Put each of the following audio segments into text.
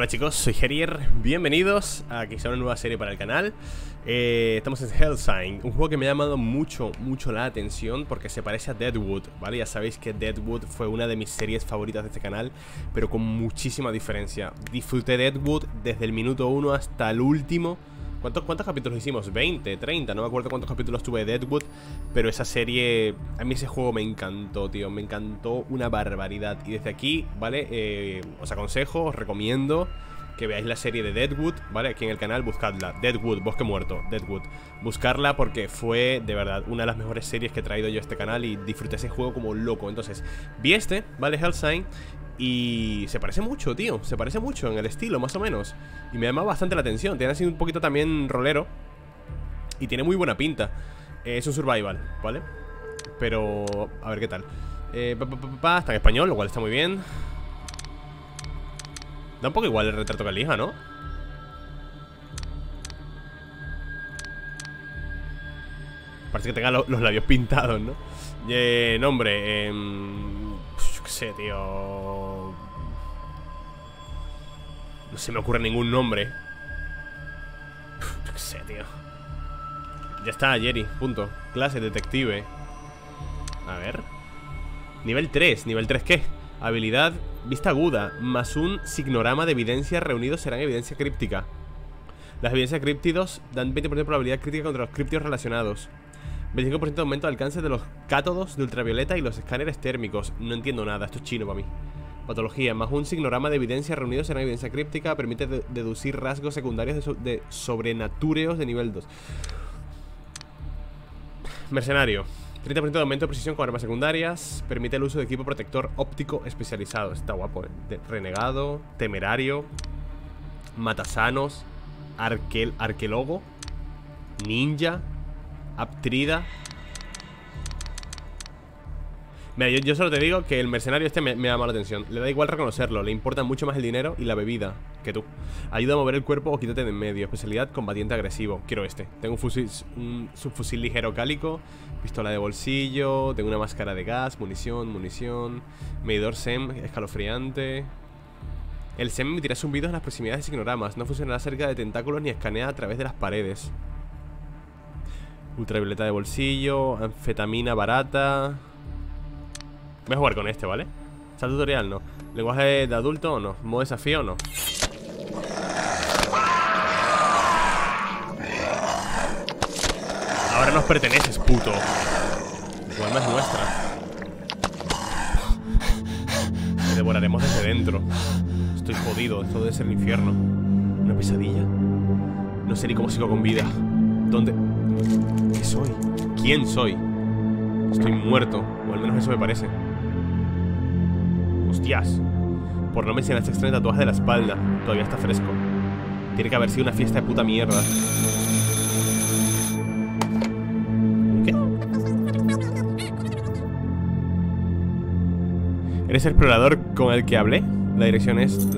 Hola chicos, soy Herier, bienvenidos a quizá una nueva serie para el canal. Eh, Estamos en Hellsign, un juego que me ha llamado mucho, mucho la atención porque se parece a Deadwood, ¿vale? Ya sabéis que Deadwood fue una de mis series favoritas de este canal, pero con muchísima diferencia. Disfruté Deadwood desde el minuto 1 hasta el último ¿Cuántos, ¿Cuántos capítulos hicimos? 20, 30, no me acuerdo cuántos capítulos tuve de Deadwood Pero esa serie, a mí ese juego me encantó, tío Me encantó una barbaridad Y desde aquí, ¿vale? Eh, os aconsejo, os recomiendo que veáis la serie de Deadwood, ¿vale? Aquí en el canal, buscadla Deadwood, Bosque Muerto, Deadwood Buscarla porque fue, de verdad, una de las mejores series que he traído yo a este canal Y disfruté ese juego como loco Entonces, vi este, ¿vale? Hellsign y se parece mucho, tío Se parece mucho en el estilo, más o menos Y me llama bastante la atención Tiene así un poquito también rolero Y tiene muy buena pinta Es un survival, ¿vale? Pero... a ver qué tal eh, Está en español, lo cual está muy bien Da un poco igual el retrato que elija, ¿no? Parece que tenga los labios pintados, ¿no? Eh, nombre, eh, yo qué sé, tío. No se me ocurre ningún nombre. Qué sé, tío. Ya está, Jerry, punto. Clase, detective. A ver. Nivel 3. ¿Nivel 3 qué? Habilidad, vista aguda, más un signorama de evidencia reunidos serán evidencia críptica. Las evidencias críptidos dan 20% de probabilidad crítica contra los críptidos relacionados. 25% de aumento de alcance de los cátodos de ultravioleta y los escáneres térmicos. No entiendo nada, esto es chino para mí. Patología, más un signorama de evidencia reunidos en evidencia críptica permite deducir rasgos secundarios de, de sobrenatureos de nivel 2. Mercenario. 30% de aumento de precisión con armas secundarias. Permite el uso de equipo protector óptico especializado. Está guapo, ¿eh? renegado, temerario, matasanos, arquel, arqueólogo, ninja, Aptrida Mira, yo, solo te digo que el mercenario este me, llama la atención. Le da igual reconocerlo, le importa mucho más el dinero y la bebida que tú. Ayuda a mover el cuerpo o quítate de en medio. Especialidad, combatiente agresivo. Quiero este. Tengo un, fusil, un subfusil ligero cálico Pistola de bolsillo Tengo una máscara de gas, munición, munición Medidor SEM, escalofriante. El SEM emitirá zumbidos en las proximidades de signoramas. No funcionará cerca de tentáculos ni escanea a través de las paredes. Ultravioleta de bolsillo Anfetamina barata Voy a jugar con este, ¿vale? Está tutorial, no ¿Lenguaje de adulto o no? ¿Modo desafío o no? Ahora nos perteneces, puto Tu alma es nuestra Te devoraremos desde dentro Estoy jodido, esto debe ser el infierno Una pesadilla No sé ni cómo sigo con vida ¿Dónde? ¿Qué soy? ¿Quién soy? Estoy muerto, o al menos eso me parece Hostias Por no mencionar este extraño tatuaje de la espalda Todavía está fresco Tiene que haber sido una fiesta de puta mierda ¿Qué? ¿Eres el explorador con el que hablé? La dirección es...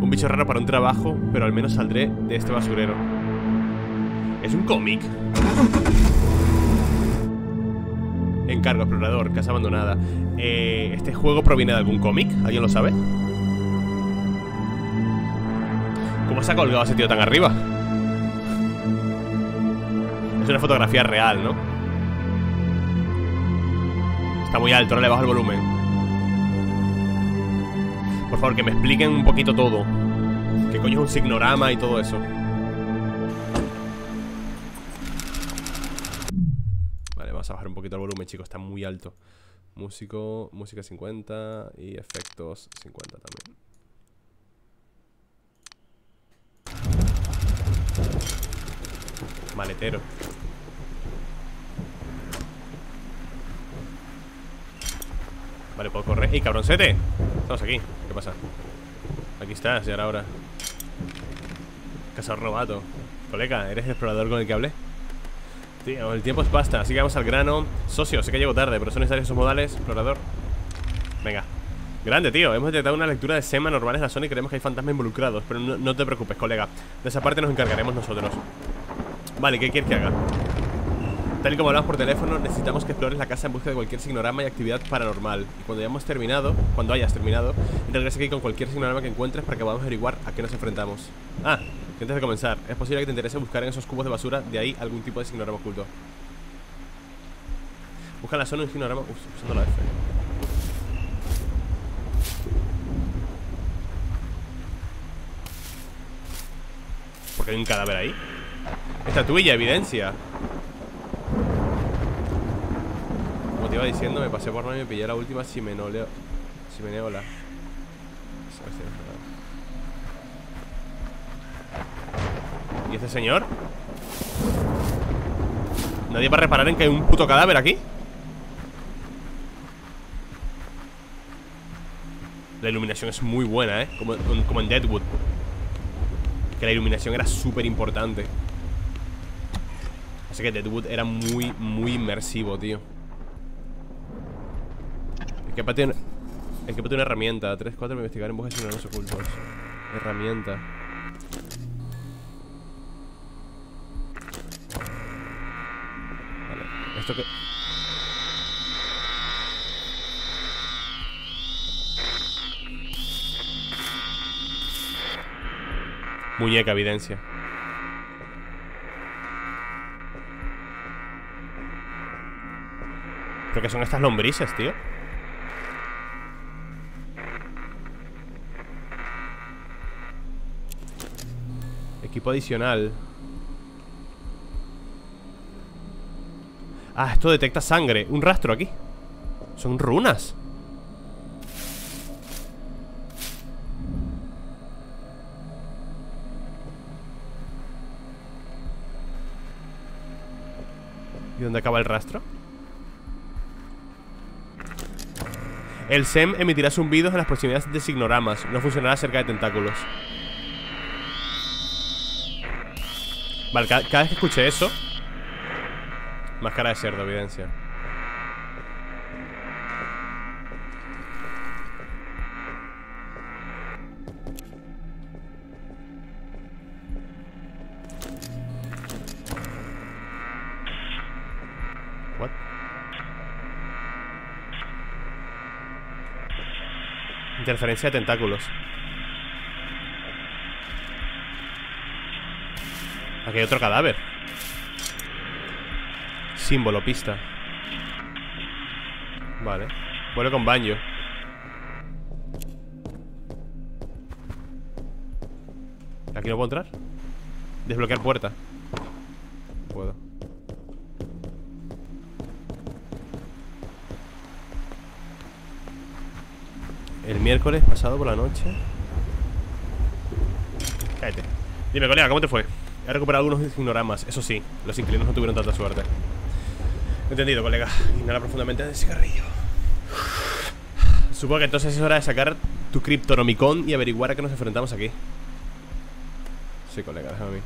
Un bicho raro para un trabajo Pero al menos saldré de este basurero ¿Es un cómic? Encargo, explorador, casa abandonada eh, ¿Este juego proviene de algún cómic? ¿Alguien lo sabe? ¿Cómo se ha colgado ese tío tan arriba? Es una fotografía real, ¿no? Está muy alto, ahora le bajo el volumen Por favor, que me expliquen un poquito todo ¿Qué coño es un signorama y todo eso? A bajar un poquito el volumen, chicos, está muy alto. Músico, música 50 y efectos 50 también. Maletero. Vale, puedo correr. ¡Ey, cabroncete! Estamos aquí. ¿Qué pasa? Aquí estás, y ahora ahora. Cazador robato. Colega, ¿eres el explorador con el que hablé? El tiempo es pasta, así que vamos al grano Socio, sé que llego tarde, pero son necesarios esos modales Explorador Venga Grande, tío, hemos detectado una lectura de SEMA normales en la zona y creemos que hay fantasmas involucrados Pero no, te preocupes, colega De esa parte nos encargaremos nosotros Vale, ¿qué quieres que haga? Tal y como hablamos por teléfono, necesitamos que explores la casa en busca de cualquier signorama y actividad paranormal. Y cuando hayamos terminado, cuando hayas terminado, regresa aquí con cualquier signorama que encuentres para que podamos averiguar a qué nos enfrentamos. Ah, antes de comenzar, es posible que te interese buscar en esos cubos de basura de ahí algún tipo de signorama oculto. Busca la zona un signorama usando la F. Porque hay un cadáver ahí. Estatuilla, evidencia. Como te iba diciendo, me pasé por no y me pillé la última Simenoleo. Simeneola. ¿Y este señor? ¿Nadie va a reparar en que hay un puto cadáver aquí? La iluminación es muy buena, ¿eh? Como, como en Deadwood Que la iluminación era súper importante Así que Deadwood era muy, muy inmersivo, tío El que tiene... Que una herramienta 3-4 investigar en busca de los ocultos Herramienta Muñeca, evidencia ¿Pero qué son estas lombrices, tío? Equipo adicional Ah, esto detecta sangre. Un rastro aquí. Son runas. ¿Y dónde acaba el rastro? El SEM emitirá zumbidos en las proximidades de signoramas. No funcionará cerca de tentáculos. Vale, cada, vez que escuche eso Máscara de cerdo, evidencia. Interferencia de tentáculos. Aquí hay otro cadáver Símbolo, pista. Vale. Vuelve con baño ¿Aquí no puedo entrar? Desbloquear puerta. Puedo. El miércoles pasado por la noche. Cállate. Dime, colega, ¿cómo te fue? He recuperado algunos ignoramas Eso sí, los inquilinos no tuvieron tanta suerte Entendido, colega Inhala profundamente de cigarrillo Supongo que entonces es hora de sacar tu Cryptonomicon y averiguar a qué nos enfrentamos aquí Sí, colega, déjame a mí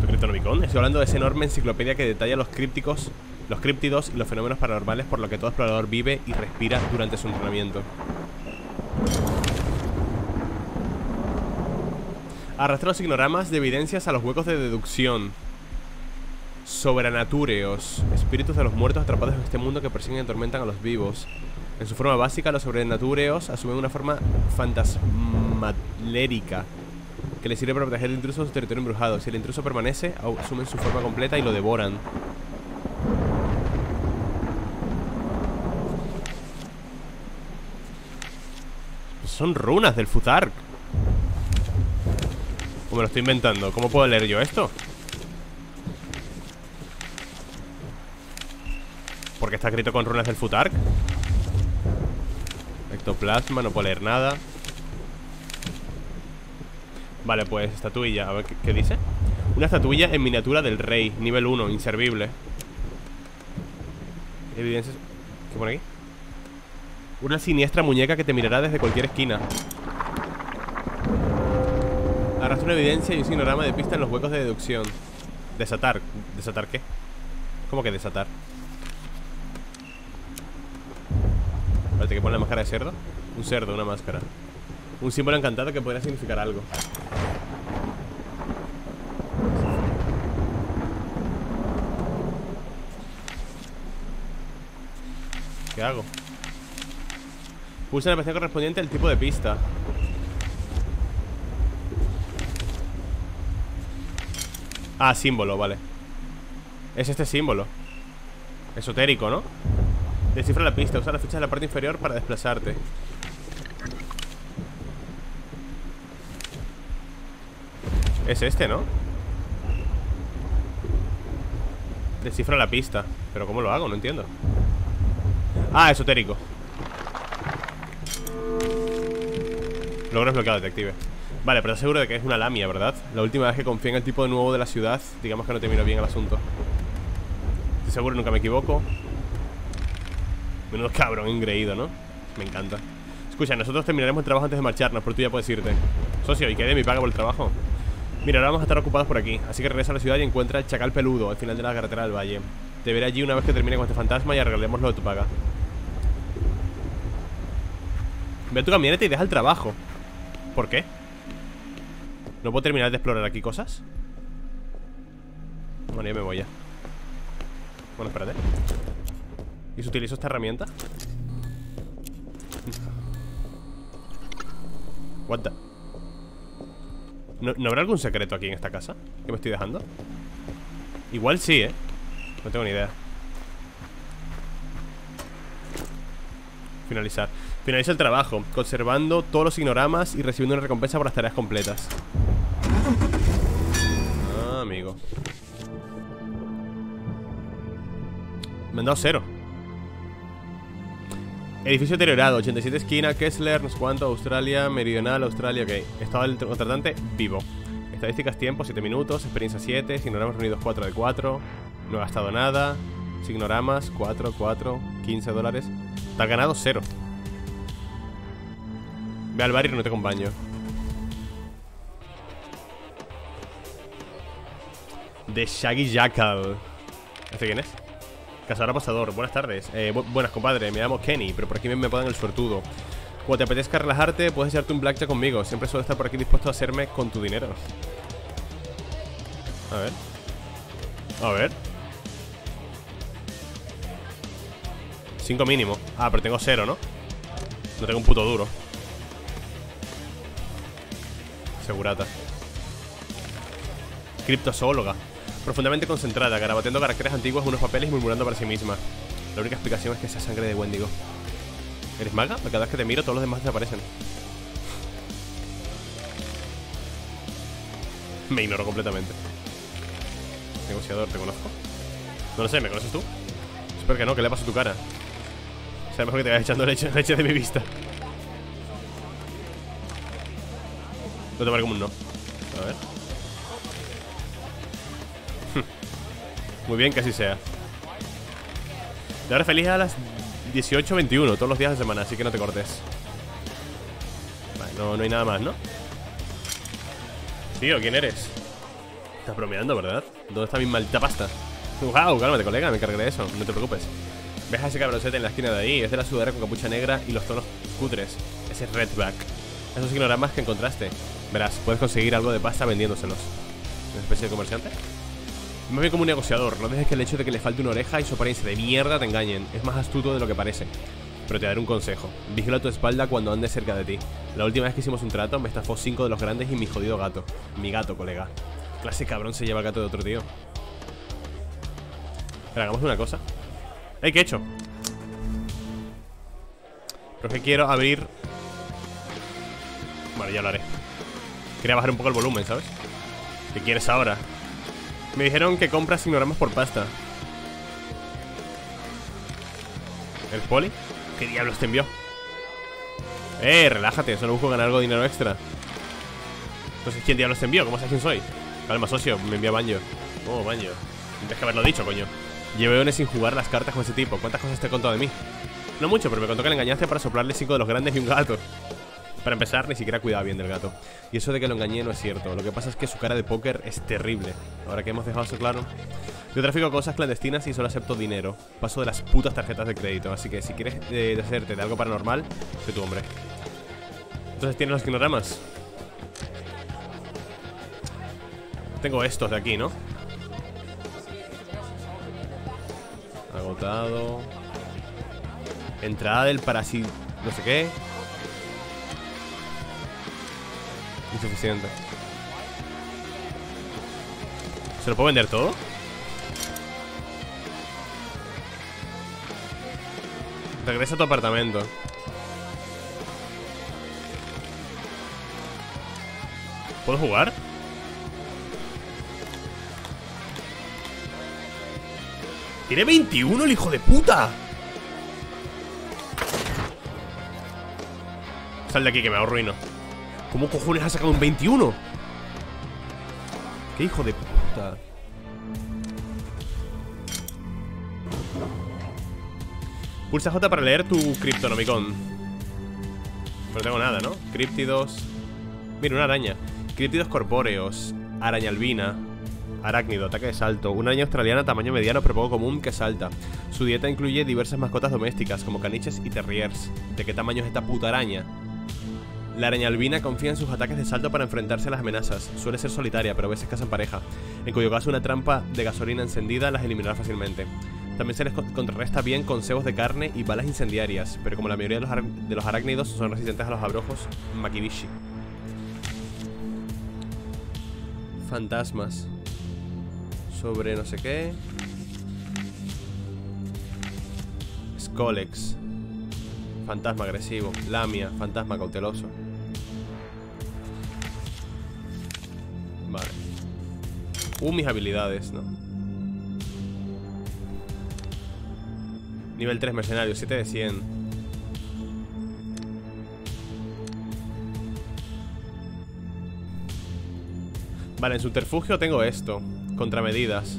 ¿Tu Cryptonomicon? Estoy hablando de esa enorme enciclopedia que detalla los crípticos los críptidos y los fenómenos paranormales por lo que todo explorador vive y respira durante su entrenamiento. Arrastra los ignoramas de evidencias a los huecos de deducción. Sobrenatureos, espíritus de los muertos atrapados en este mundo que persiguen y atormentan a los vivos. En su forma básica, los sobrenatureos asumen una forma fantasmalérica que les sirve para proteger al intruso de su territorio embrujado. Si el intruso permanece, asumen su forma completa y lo devoran. Son runas del Fuzark ¿Cómo me lo estoy inventando? ¿Cómo puedo leer yo esto? Porque está escrito con runas del Futark. Ectoplasma, no puedo leer nada. Vale, pues estatuilla, a ver ¿qué, dice Una estatuilla en miniatura del rey Nivel 1, inservible. Evidencias ¿Qué pone aquí? Una siniestra muñeca que te mirará desde cualquier esquina. Arrastra una evidencia y un signorama de pista en los huecos de deducción. Desatar ¿Desatar qué? ¿Cómo que desatar? Te que poner la máscara de cerdo. Un cerdo, una máscara. Un símbolo encantado que podría significar algo. ¿Qué hago? Pulsa la pestaña correspondiente al tipo de pista. Ah, símbolo, vale. Es este símbolo. Esotérico, ¿no? Descifra la pista, usa la ficha de la parte inferior para desplazarte. Es este, ¿no? Descifra la pista. Pero ¿cómo lo hago? No entiendo. Ah, esotérico. Logro desbloqueado, detective. Vale, pero seguro de que es una lamia, ¿verdad? La última vez que confié en el tipo de nuevo de la ciudad Digamos que no terminó bien el asunto. Estoy seguro, nunca me equivoco Menudo cabrón engreído, ¿no? Me encanta Escucha, nosotros terminaremos el trabajo antes de marcharnos Pero tú ya puedes irte Socio, ¿y qué de mi paga por el trabajo? Mira, ahora vamos a estar ocupados por aquí Así que regresa a la ciudad y encuentra el chacal peludo Al final de la carretera del valle Te veré allí una vez que termine con este fantasma Y arreglemos lo de tu paga Ve a tu camioneta y deja el trabajo ¿Por qué? ¿No puedo terminar de explorar aquí cosas? Bueno, ya me voy Bueno, espérate ¿Y si utilizo esta herramienta? What the... ¿No, habrá algún secreto aquí en esta casa? ¿Que me estoy dejando? Igual sí, ¿eh? No tengo ni idea Finalizar Finaliza el trabajo Conservando todos los ignoramas Y recibiendo una recompensa por las tareas completas Ah, amigo Me han dado cero Edificio deteriorado, 87 esquina, Kessler, no sé cuánto, Australia, Meridional, Australia, ok. Estado del contratante, vivo. Estadísticas, tiempo, 7 minutos, experiencia 7, signoramas reunidos 4 de 4, no he gastado nada, signoramas, 4, 4, 15 dólares. Te has ganado 0. Ve al bar y no te acompaño. De Shaggy Jackal. ¿Este quién es? Cazador pasador, buenas tardes. Eh, Buenas compadre, me llamo Kenny Pero por aquí me, me ponen el suertudo. Cuando te apetezca relajarte, puedes echarte un blackjack conmigo. Siempre suelo estar por aquí dispuesto a hacerme con tu dinero. A ver. A ver. Cinco mínimo. Ah, pero tengo cero, ¿no? No tengo un puto duro. Segurata. Criptozoóloga Profundamente concentrada, garabateando caracteres antiguos en unos papeles y murmurando para sí misma. La única explicación es que sea sangre de Wendigo. ¿Eres maga? Cada vez que te miro, todos los demás desaparecen. Me ignoro completamente. Negociador, ¿te conozco? No lo sé, ¿me conoces tú? Espero que no, que le pasa a tu cara. Será mejor que te vayas echando leche, leche de mi vista. No te vale como un no. A ver. Muy bien, que así sea. De ahora feliz a las 18.21 todos los días de semana, así que no te cortes. Vale, no, no hay nada más, ¿no? Tío, ¿quién eres? Estás bromeando, ¿verdad? ¿Dónde está mi maldita pasta? ¡Wow! Cálmate, colega, me cargaré eso, no te preocupes. Ves a ese cabroncete en la esquina de ahí, es de la sudadera con capucha negra y los tonos cutres. Ese redback. Esos ignoramas que encontraste. Verás, puedes conseguir algo de pasta vendiéndoselos. ¿Una especie de comerciante? Más bien como un negociador, no dejes que el hecho de que le falte una oreja y su apariencia de mierda te engañen. Es más astuto de lo que parece. Pero te daré un consejo. Vigila tu espalda cuando andes cerca de ti. La última vez que hicimos un trato me estafó cinco de los grandes y mi jodido gato. Mi gato, colega. Clase cabrón se lleva el gato de otro tío. Hagamos una cosa. ¡Ey, qué he hecho! Creo que quiero abrir... Vale, ya lo haré. Quería bajar un poco el volumen, ¿sabes? ¿Qué quieres ahora? Me dijeron que compras ignoramas por pasta. ¿El poli? ¿Qué diablos te envió? Eh, relájate, solo busco ganar algo de dinero extra. Entonces, ¿quién diablos te envió? ¿Cómo sabes quién soy? Calma, socio, me envía Banjo. Oh, Banjo. Tienes que haberlo dicho, coño. Llevo años sin jugar las cartas con ese tipo. ¿Cuántas cosas te he contado de mí? No mucho, pero me contó que le engañaste para soplarle cinco de los grandes y un gato. Para empezar, ni siquiera cuidaba bien del gato. Y eso de que lo engañé no es cierto. Lo que pasa es que su cara de póker es terrible. Ahora que hemos dejado eso claro. Yo trafico cosas clandestinas y solo acepto dinero. Paso de las putas tarjetas de crédito. Así que si quieres eh, hacerte de algo paranormal, soy tu hombre. Entonces tienes los ignoramas. Tengo estos de aquí, ¿no? Agotado. Entrada del parásito No sé qué Insuficiente ¿Se lo puedo vender todo? Regresa a tu apartamento ¿Puedo jugar? Tiene 21 el hijo de puta Sal de aquí que me arruino ¿Cómo cojones ha sacado un 21? ¿Qué hijo de puta? Pulsa J para leer tu Cryptonomicon No tengo nada, ¿no? Críptidos Mira, una araña Críptidos corpóreos Araña albina Arácnido, ataque de salto Una araña australiana tamaño mediano pero poco común que salta Su dieta incluye diversas mascotas domésticas Como caniches y terriers ¿De qué tamaño es esta puta araña? La araña albina confía en sus ataques de salto para enfrentarse a las amenazas. Suele ser solitaria, pero a veces caza en pareja, en cuyo caso una trampa de gasolina encendida las eliminará fácilmente. También se les contrarresta bien con cebos de carne y balas incendiarias, pero como la mayoría de los, arácnidos son resistentes a los abrojos Makibishi. Fantasmas. Sobre no sé qué. Skolex. Fantasma agresivo. Lamia. Fantasma cauteloso. Uh, mis habilidades, ¿no? Nivel 3 mercenario, 7 de 100 Vale, en subterfugio tengo esto Contramedidas.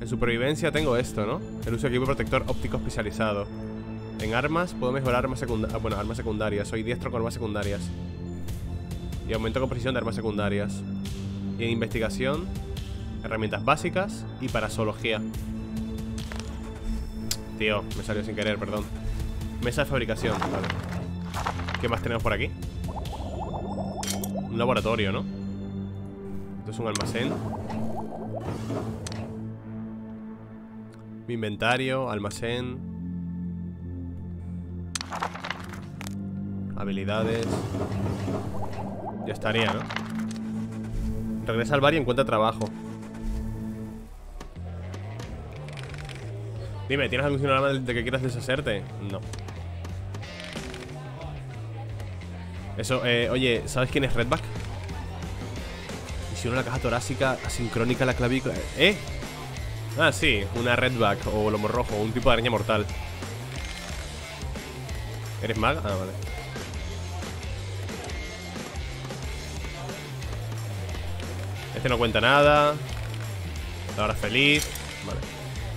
En supervivencia tengo esto, ¿no? El uso de equipo protector óptico especializado. En armas puedo mejorar armas secundarias ah, Bueno, armas secundarias. Soy diestro con armas secundarias. Y aumento con precisión de armas secundarias en investigación Herramientas básicas Y para zoología Tío, me salió sin querer, perdón Mesa de fabricación, vale ¿Qué más tenemos por aquí? Un laboratorio, ¿no? Esto es un almacén Mi inventario, almacén Habilidades Ya estaría, ¿no? Regresa al bar y encuentra trabajo Dime, ¿tienes algún sinónimo de que quieras deshacerte? No Eso, eh, oye, ¿sabes quién es Redback? Hicieron la caja torácica asincrónica la clavícula ¿Eh? Ah, sí, una Redback o lomo rojo, un tipo de araña mortal ¿Eres mag? Ah, vale No cuenta nada Ahora feliz Vale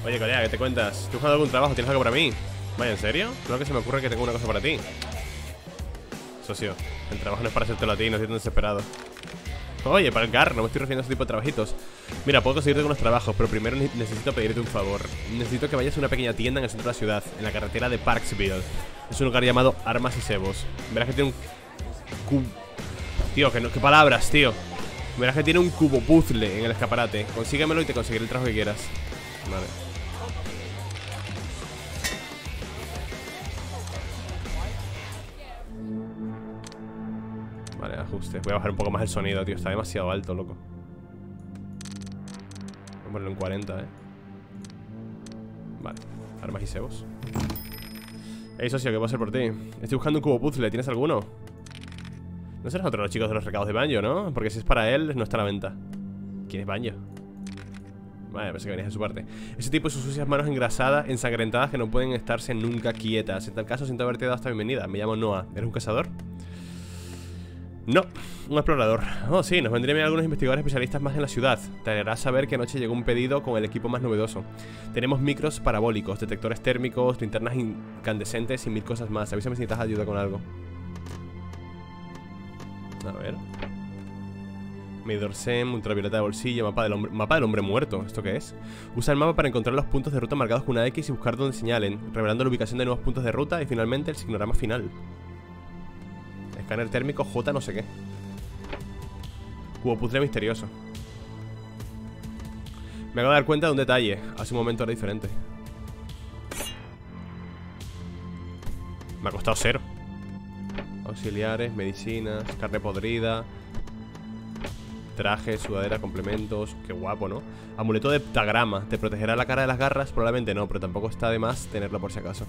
Oye, colega, ¿qué te cuentas? ¿Tú buscando algún trabajo? ¿Tienes algo para mí? Vaya, ¿en serio? Creo que se me ocurre que tengo una cosa para ti Socio, el trabajo no es para hacértelo a ti, no estoy tan desesperado Oye, para el gar, no me estoy refiriendo a ese tipo de trabajitos Mira, puedo conseguirte unos trabajos, pero primero necesito pedirte un favor Necesito que vayas a una pequeña tienda en el centro de la ciudad En la carretera de Parksville Es un lugar llamado Armas y Cebos Verás que tiene un... Tío, que ¿qué palabras, tío? Verás que tiene un cubo puzzle en el escaparate. Consíguemelo y te conseguiré el trabajo que quieras. Vale. Vale, ajustes Voy a bajar un poco más el sonido, tío. Está demasiado alto, loco. Voy a ponerlo en 40, eh. Vale, armas y cebos. Ey, socio, ¿qué puedo hacer por ti? Estoy buscando un cubo puzzle, ¿tienes alguno? No serás otro de los chicos de los recados de Banjo, ¿no? Porque si es para él, no está a la venta. ¿Quién es Banjo? Vale, pensé que venías de su parte. Ese tipo de sus sucias manos engrasadas, ensangrentadas Que no pueden estarse nunca quietas. En tal caso siento haberte dado esta bienvenida. Me llamo Noah, ¿eres un cazador? No, un explorador. Oh, sí, nos vendrían algunos investigadores especialistas más en la ciudad. Te hará saber que anoche llegó un pedido con el equipo más novedoso. Tenemos micros parabólicos, detectores térmicos, linternas incandescentes y mil cosas más. Avísame si necesitas ayuda con algo A ver Medidor SEM, ultravioleta de bolsillo, mapa del, hombre, mapa del hombre muerto. ¿Esto qué es? Usa el mapa para encontrar los puntos de ruta marcados con una X y buscar donde señalen, revelando la ubicación de nuevos puntos de ruta y finalmente el signorama final. Escáner térmico J no sé qué. Cubo puzzle misterioso. Me acabo de dar cuenta de un detalle. Hace un momento era diferente. Me ha costado cero Auxiliares, medicinas, carne podrida Traje, sudadera, complementos Qué guapo, ¿no? Amuleto de heptagrama ¿Te protegerá la cara de las garras? Probablemente no, pero tampoco está de más tenerlo por si acaso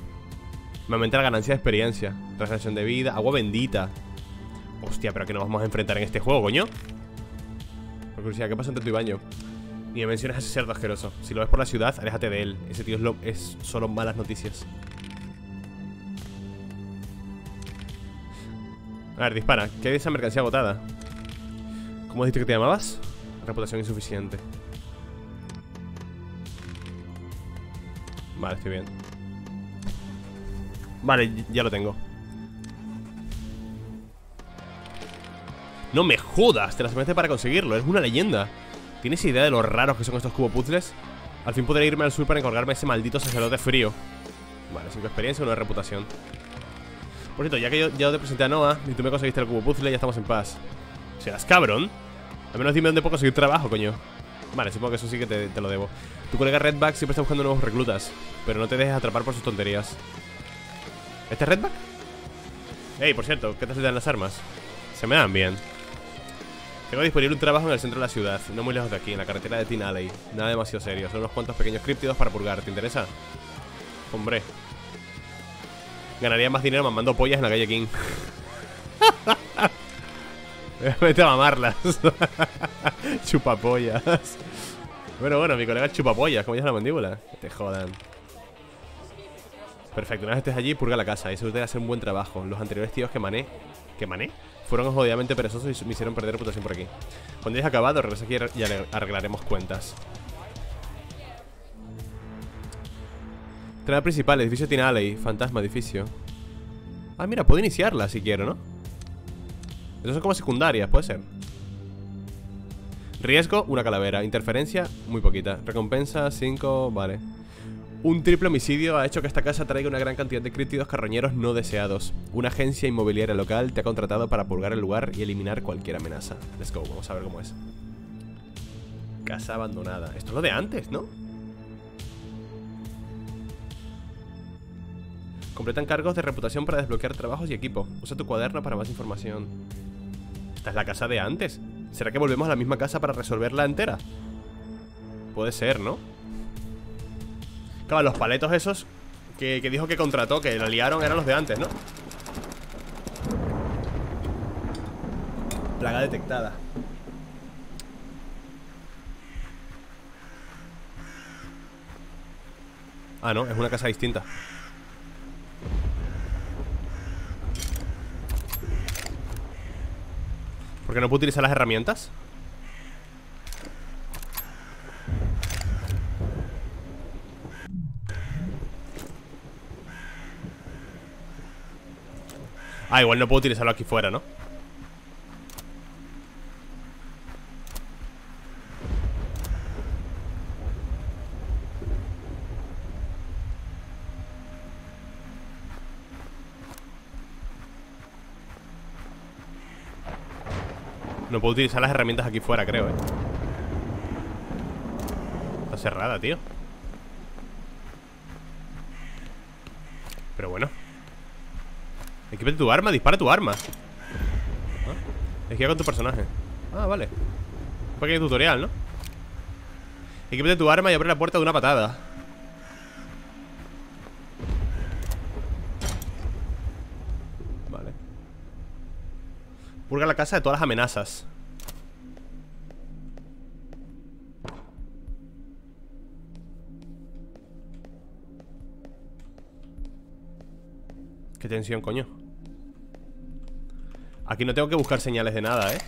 Me aumenta la ganancia de experiencia Transacción de vida, agua bendita Hostia, pero ¿qué nos vamos a enfrentar en este juego, coño? Por curiosidad, ¿qué pasa entre tu baño? Ni me menciones a ese cerdo asqueroso Si lo ves por la ciudad, aléjate de él Ese tío es, lo, es solo malas noticias A ver, dispara. ¿Qué hay de esa mercancía agotada? ¿Cómo dijiste que te llamabas? Reputación insuficiente. Vale, estoy bien. Vale, ya lo tengo. No me jodas, te las metes para conseguirlo Es una leyenda. ¿Tienes idea de lo raros que son estos cubo puzzles? Al fin podré irme al sur para encargarme ese maldito sacerdote frío. Vale, cinco experiencia, una reputación Por cierto, ya que yo ya te presenté a Noah Y tú me conseguiste el cubo puzzle, ya estamos en paz Serás cabrón Al menos dime dónde puedo conseguir trabajo, coño Vale, supongo que eso sí que te, lo debo Tu colega Redback siempre está buscando nuevos reclutas Pero no te dejes atrapar por sus tonterías ¿Este es Redback? Ey, por cierto, ¿qué te dan las armas? Se me dan bien tengo disponible un trabajo en el centro de la ciudad, no muy lejos de aquí, en la carretera de Tin Alley. Nada demasiado serio, son unos cuantos pequeños críptidos para purgar. ¿Te interesa? Hombre. Ganaría más dinero mamando pollas en la calle King. Vete a mamarlas. chupapollas. Bueno, bueno, mi colega chupapollas, como dice la mandíbula. Te jodan. Perfecto, una vez estés allí, purga la casa. Y eso te hacer un buen trabajo. Los anteriores tíos que mané. ¿Que mané? Fueron jodidamente perezosos y me hicieron perder reputación por aquí. Cuando hayas acabado, regresa aquí y arreglaremos cuentas. Trama principal, edificio Tina Alley. Fantasma, edificio. Ah, mira, puedo iniciarla si quiero, ¿no? Estos son como secundarias, puede ser. Riesgo, una calavera. Interferencia, muy poquita. Recompensa, 5, vale. Un triple homicidio ha hecho que esta casa traiga una gran cantidad de críticos carroñeros no deseados. Una agencia inmobiliaria local te ha contratado para purgar el lugar y eliminar cualquier amenaza. Let's go, vamos a ver cómo es. Casa abandonada. Esto es lo de antes, ¿no? Completan cargos de reputación para desbloquear trabajos y equipo. Usa tu cuaderno para más información. Esta es la casa de antes. ¿Será que volvemos a la misma casa para resolverla entera? Puede ser, ¿no? Claro, los paletos esos que, dijo que contrató, que la liaron, eran los de antes, ¿no? Plaga detectada. Ah, no, es una casa distinta. ¿Por qué no puedo utilizar las herramientas? Ah, igual no puedo utilizarlo aquí fuera, ¿no? No puedo utilizar las herramientas aquí fuera, creo, eh. Está cerrada, tío. Pero bueno. Equipate tu arma, dispara tu arma. ¿Ah? con tu personaje. Ah, vale. Un pequeño tutorial, ¿no? Equipate tu arma y abre la puerta de una patada. Vale. Purga la casa de todas las amenazas Qué tensión, coño Aquí no tengo que buscar señales de nada, ¿eh?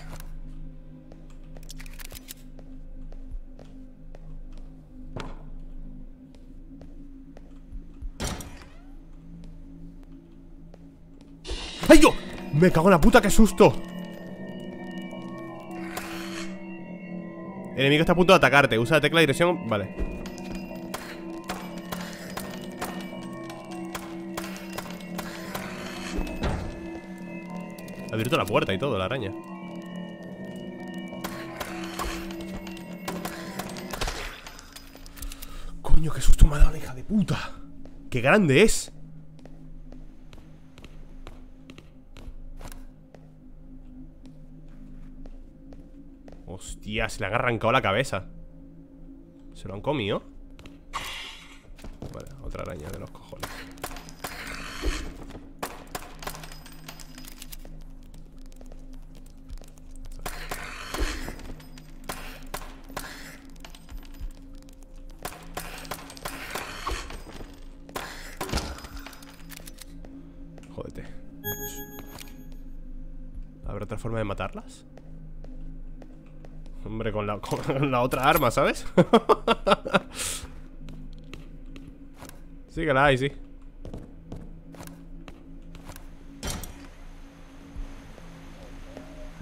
¡Ay, yo! ¡Me cago en la puta, qué susto! El enemigo está a punto de atacarte Usa la tecla de dirección... Vale Ha abierto la puerta y todo, la araña. Coño, qué susto me ha dado la hija de puta. ¡Qué grande es! Hostia, se le han arrancado la cabeza. ¿Se lo han comido? Vale, otra araña de los con la, otra arma, ¿sabes? sí que la hay, sí.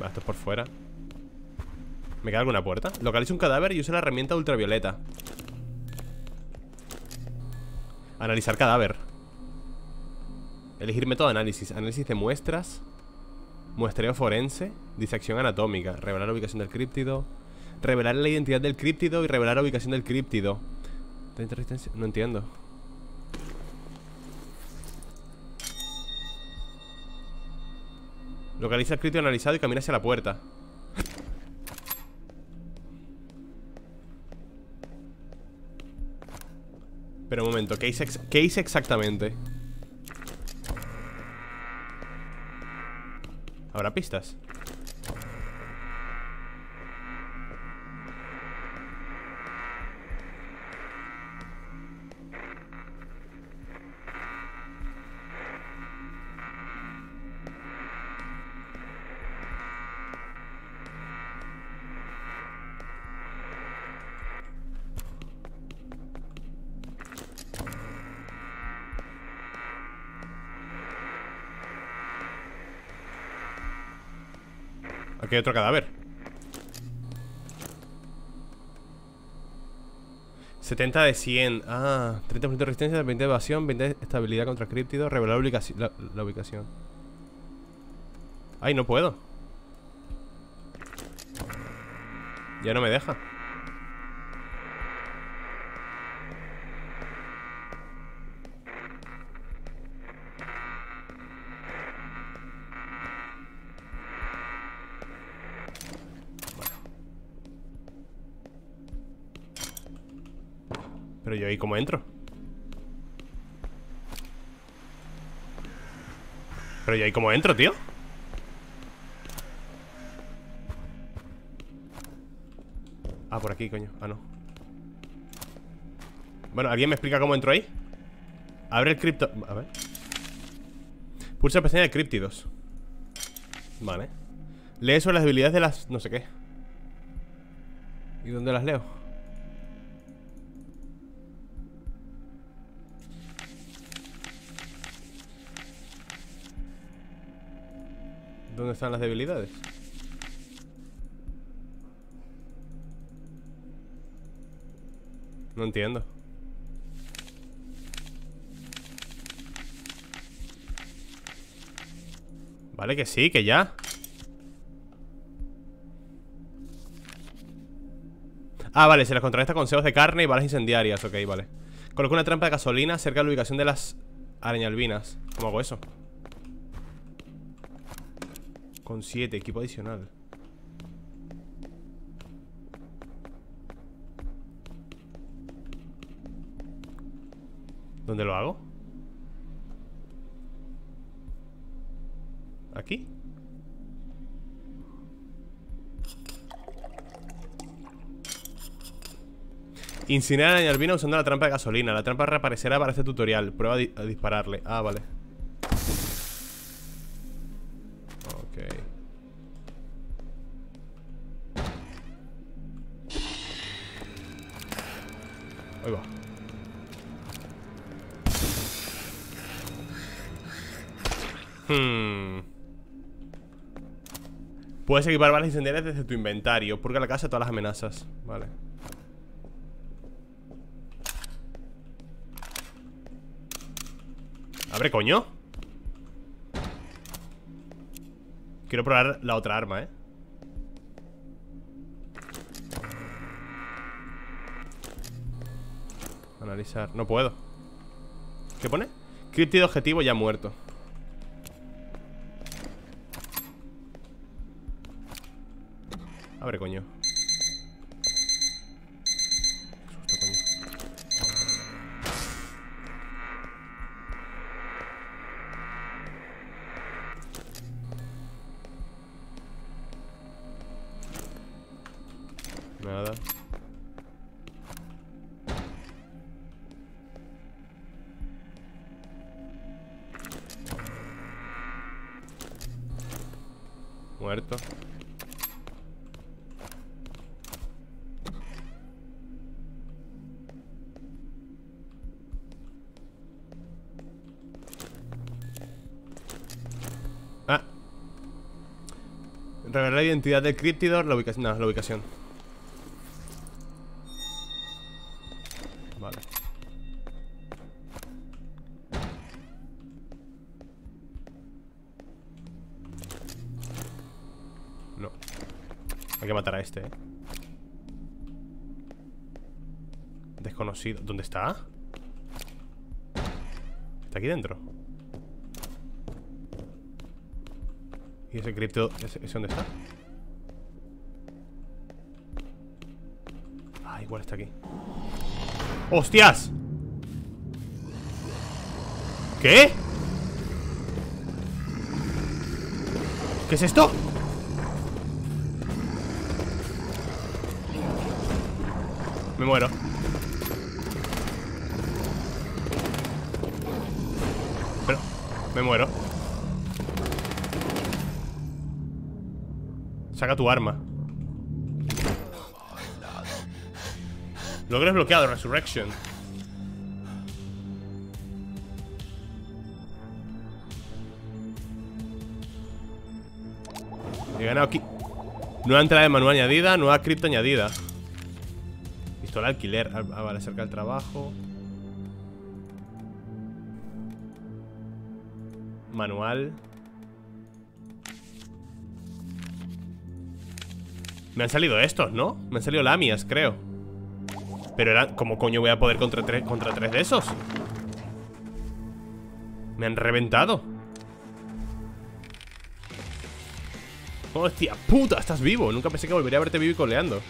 Va, esto es por fuera. ¿Me queda alguna puerta? Localiza un cadáver y usa la herramienta ultravioleta. Analizar cadáver. Elegir método de análisis. Análisis de muestras. Muestreo forense. Disección anatómica. Revelar la ubicación del críptido Revelar la identidad del críptido Y revelar la ubicación del críptido No entiendo Localiza el críptido analizado y camina hacia la puerta Pero un momento, ¿qué hice, ¿qué hice exactamente? ¿Habrá pistas? Aquí hay otro cadáver. 70 de 100 Ah, 30% de resistencia, 20 de evasión 20 de estabilidad contra críptido Revelar la la ubicación. Ay, no puedo. Ya no me deja Ahí cómo entro. Pero yo ahí cómo entro, tío Ah, por aquí, coño. Ah, no. Bueno, ¿alguien me explica cómo entro ahí? Abre el cripto... A ver. Pulsa pestaña de críptidos Vale. Lee sobre las debilidades de las... no sé qué. ¿Y dónde las leo? ¿Dónde están las debilidades? No entiendo. Vale, que sí, que ya. Ah, vale, se les contrarresta con consejos de carne y balas incendiarias. Ok, vale. Coloca una trampa de gasolina cerca de la ubicación de las arañalbinas ¿Cómo hago eso? Con 7, equipo adicional. ¿Dónde lo hago? ¿Aquí? Incinerar a usando la trampa de gasolina. La trampa reaparecerá para este tutorial. Prueba a dispararle. Ah, vale Puedes equipar balas incendiarias desde tu inventario. Purga la casa todas las amenazas. Vale. Abre, coño. Quiero probar la otra arma, eh. Analizar, no puedo ¿Qué pone? Críptido objetivo ya muerto Abre, coño. Coño. Nada. Muerto. Identidad del Cryptidor La ubicación, no, la ubicación Vale No Hay que matar a este, eh Desconocido ¿Dónde está? Está aquí dentro ¿Y ese cripto? ¿Ese, dónde está? Igual está aquí ¡Hostias! ¿Qué? ¿Qué es esto? Me muero Pero, me muero Saca tu arma Logro desbloqueado, Resurrection. He ganado aquí. Nueva entrada de manual añadida, nueva cripto añadida. Pistola alquiler. Ah, ah vale, cerca del trabajo. Manual. Me han salido estos, ¿no? Me han salido lamias, creo Pero eran... ¿Cómo coño voy a poder contra tres, contra tres de esos? Me han reventado. Hostia puta, estás vivo. Nunca pensé que volvería a verte vivo y coleando.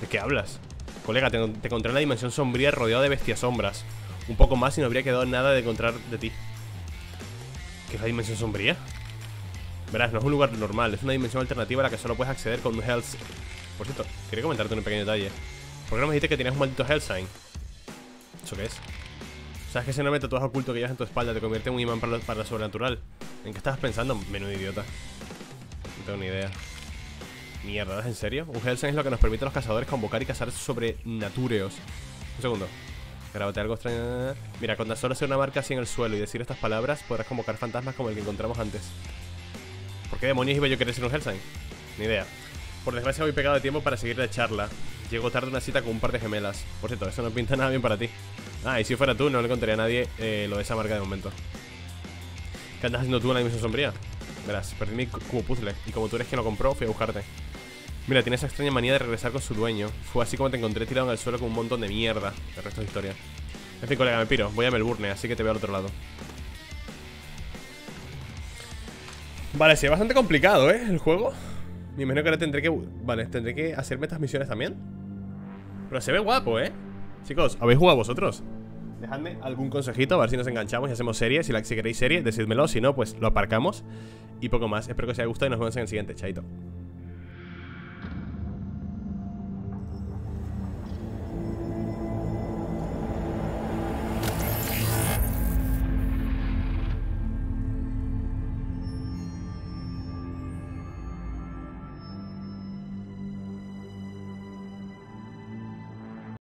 ¿De qué hablas? Colega, te, encontré en la dimensión sombría rodeado de bestias sombras. Un poco más y no habría quedado nada de encontrar de ti. ¿Qué es la dimensión sombría? Verás, no es un lugar normal, es una dimensión alternativa a la que solo puedes acceder con un Hell's... Por cierto, quería comentarte un pequeño detalle ¿Por qué no me dijiste que tenías un maldito Hellsign? ¿Eso qué es? ¿Sabes que ese enorme tatuaje oculto que llevas en tu espalda te convierte en un imán para lo, sobrenatural? ¿En qué estabas pensando? Menudo idiota No tengo ni idea Mierda, ¿es en serio? Un Hellsign es lo que nos permite a los cazadores convocar y cazar sobrenatureos Un segundo Grábate algo extraño Mira, con solo hacer una marca así en el suelo y decir estas palabras Podrás convocar fantasmas como el que encontramos antes ¿Por qué demonios iba yo a querer ser un Hellsign? Ni idea Por desgracia voy pegado de tiempo para seguir la charla Llego tarde a una cita con un par de gemelas. Por cierto, eso no pinta nada bien para ti. Ah, y si fuera tú, no le contaría a nadie eh, lo de esa marca de momento. ¿Qué andas haciendo tú en la dimensión sombría? Verás, perdí mi cubo puzzle Y como tú eres quien lo compró, fui a buscarte. Mira, tiene esa extraña manía de regresar con su dueño. Fue así como te encontré tirado en el suelo con un montón de mierda. El resto de historia. En fin, colega, me piro. Voy a Melbourne, así que te veo al otro lado. Vale, sí, es bastante complicado, ¿eh? El juego. Me imagino que ahora tendré que... Vale, tendré que hacerme estas misiones también Pero se ve guapo, ¿eh? Chicos, ¿habéis jugado vosotros? Dejadme algún consejito, a ver si nos enganchamos y hacemos series Si, la, queréis serie, decídmelo Si no, pues lo aparcamos. Y poco más, espero que os haya gustado y nos vemos en el siguiente, chaito